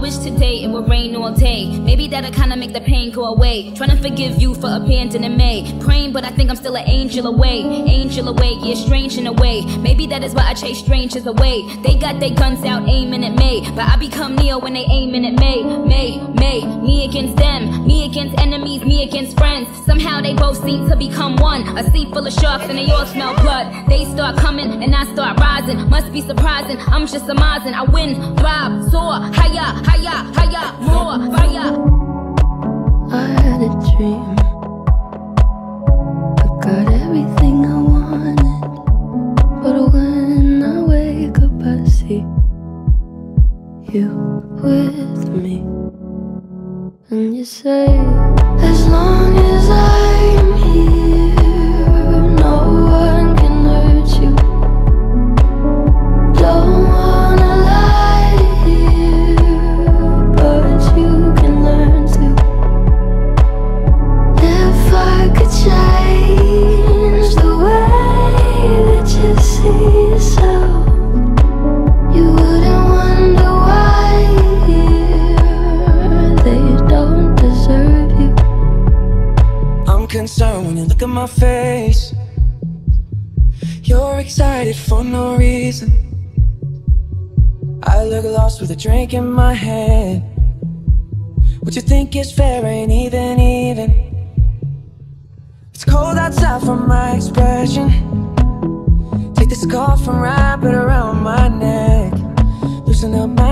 Wish today it would rain all day. Maybe that'll kinda make the pain go away. Trying to forgive you for abandoning me. Praying, but I think I'm still an angel away. Angel away, yeah, strange in a way. Maybe that is why I chase strangers away. They got their guns out aiming at me. But I become Neo when they aiming at me. Me, me, me against them. Me against enemies, me against friends. Somehow they both seem to become one. A sea full of sharks and they all smell blood. They start coming and I start rising. Must be surprising, I'm just amazing. I win, thrive, soar, higher higher, higher, more fire. I had a dream. I got everything I wanted. But when I wake up, I see you with me. And you say, my face. You're excited for no reason. I look lost with a drink in my hand. What you think is fair ain't even even. It's cold outside for my expression. Take this scarf and wrap it around my neck. Loosen up my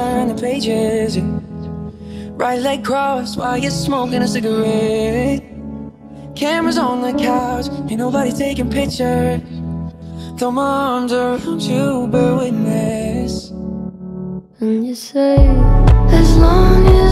turn the pages. Right leg crossed while you're smoking a cigarette. Cameras on the couch, ain't nobody taking pictures. Throw my arms around you, bear witness. And you say, as long as